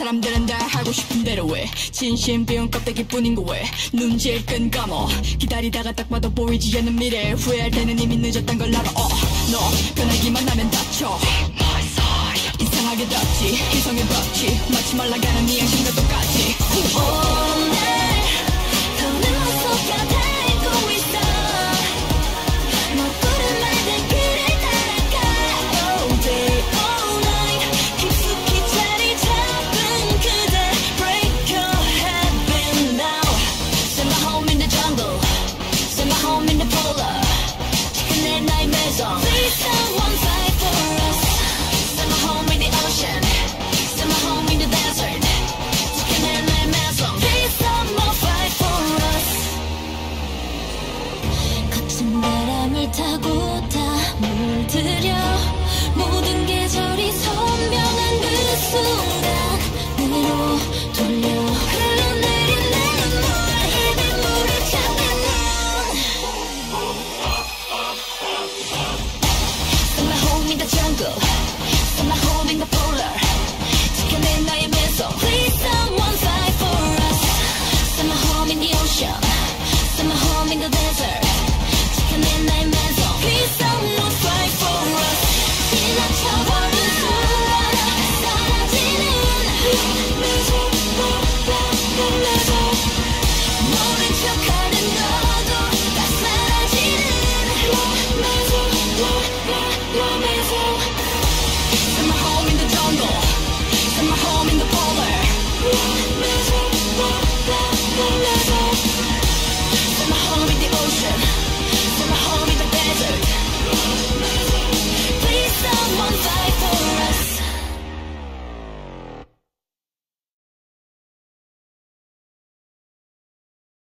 사람들은 다 하고 싶은 대로 해. 진심 비운 껍데기 뿐인 거왜? 눈질 끈 감어. 기다리다가 딱 봐도 보이지 않는 미래. 후회할 때는 이미 늦었단 걸 알아. 어, 너 변하기만 하면 다쳐. 이상하게 덥지 이성의 법칙 마치 말라가는 이 양식 mingle